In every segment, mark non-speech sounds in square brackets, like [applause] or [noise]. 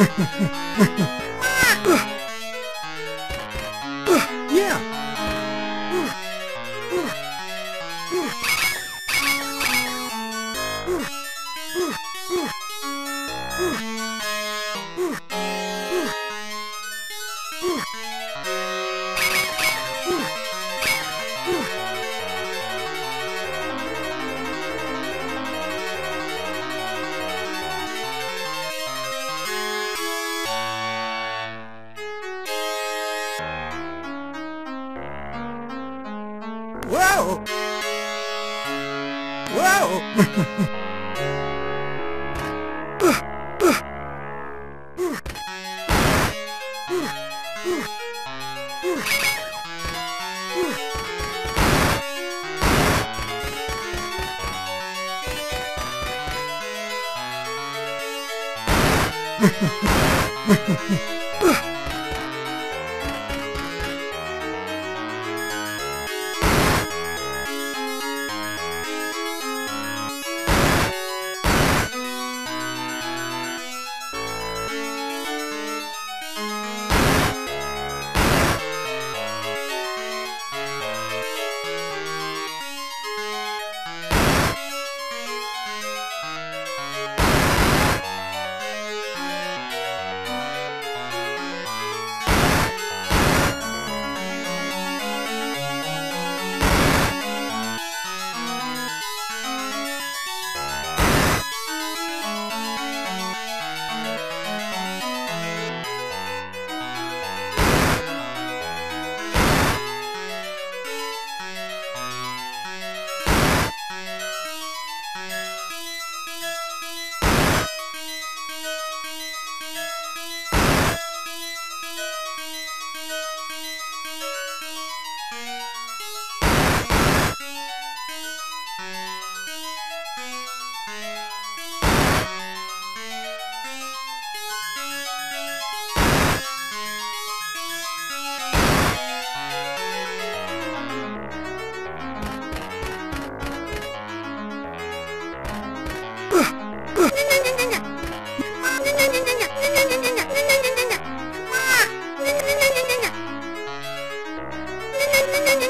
Whoa! [laughs]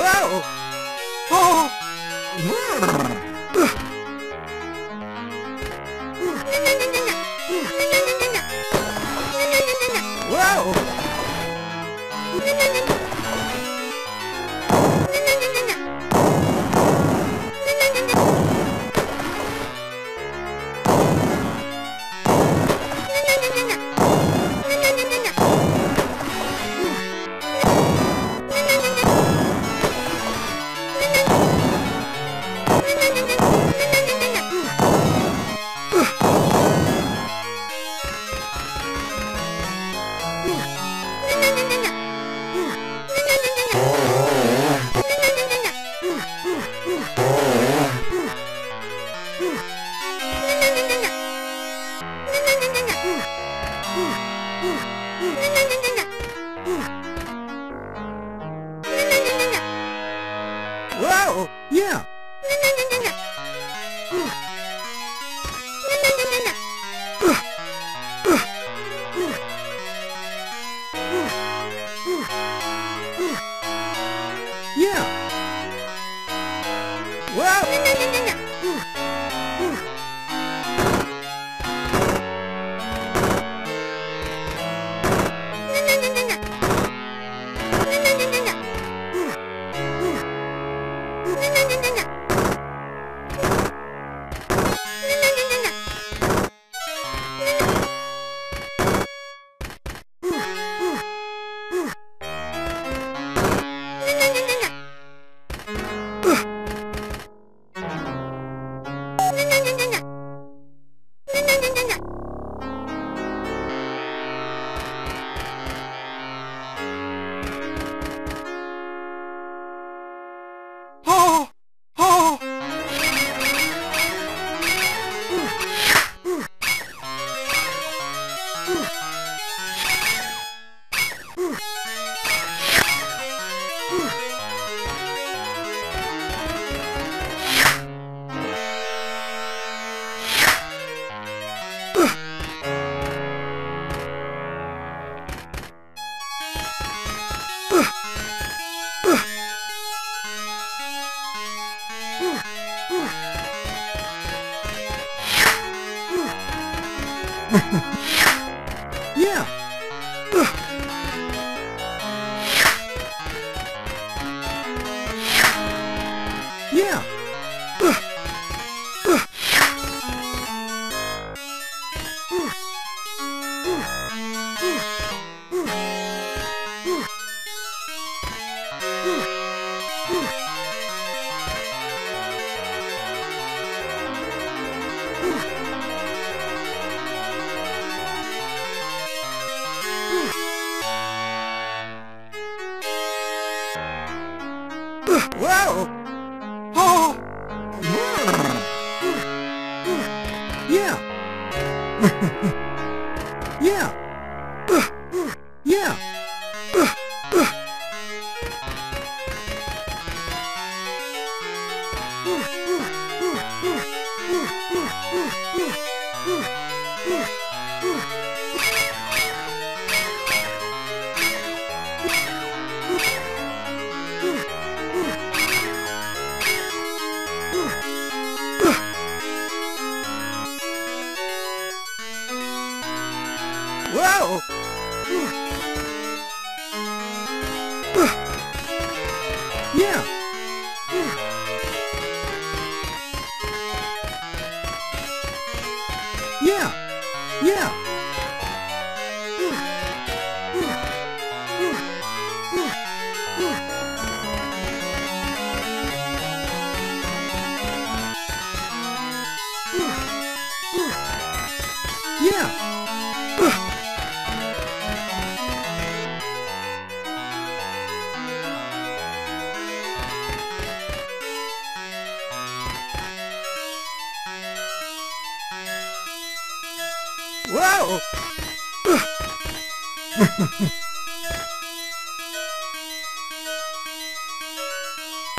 Whoa! Ugh. Yeah! Whoa! Whoa!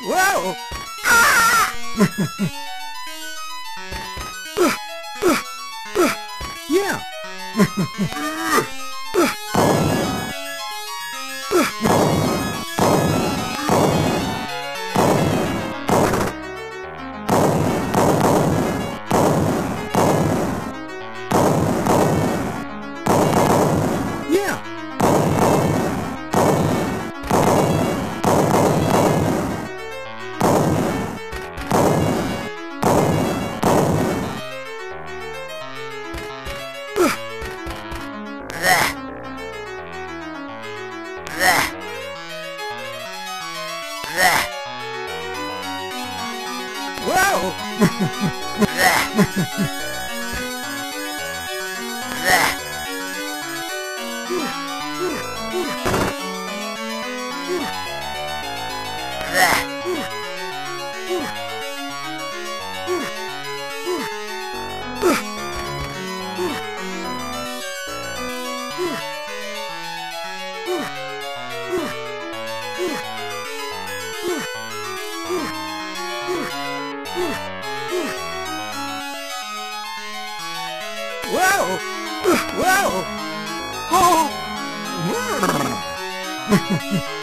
Whoa! Yeah! Wow! Wow! Oh!